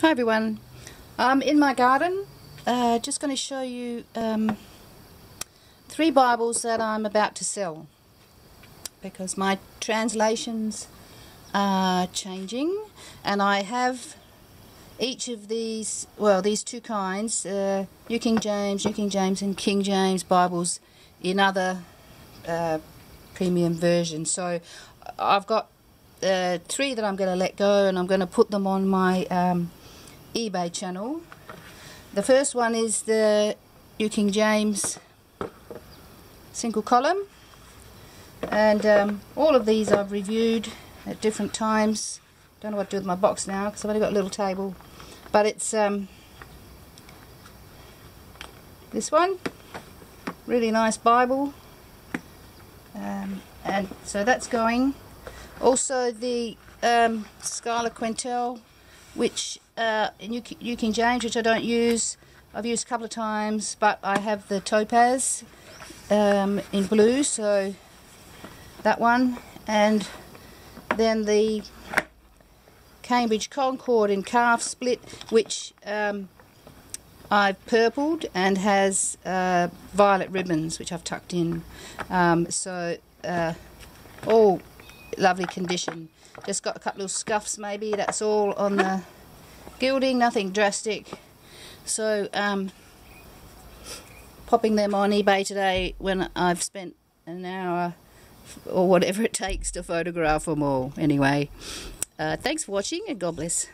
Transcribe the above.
Hi everyone. I'm in my garden. Uh, just going to show you um, three Bibles that I'm about to sell because my translations are changing and I have each of these, well these two kinds, uh, New King James, New King James and King James Bibles in other uh, premium versions. So I've got uh, three that I'm going to let go and I'm going to put them on my um, eBay channel. The first one is the New King James single column. And um, all of these I've reviewed at different times. Don't know what to do with my box now because I've only got a little table. But it's um, this one. Really nice Bible. Um, and so that's going. Also the um, Schuyler Quentel which uh, New, New King James, which I don't use. I've used a couple of times, but I have the Topaz um, in blue, so that one, and then the Cambridge Concord in calf split, which um, I've purpled and has uh, violet ribbons, which I've tucked in. Um, so uh, all lovely condition. Just got a couple of scuffs maybe, that's all on the gilding, nothing drastic. So um, popping them on eBay today when I've spent an hour or whatever it takes to photograph them all. Anyway, uh, thanks for watching and God bless.